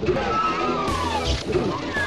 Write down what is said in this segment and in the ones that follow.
Oh, my God.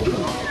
あ!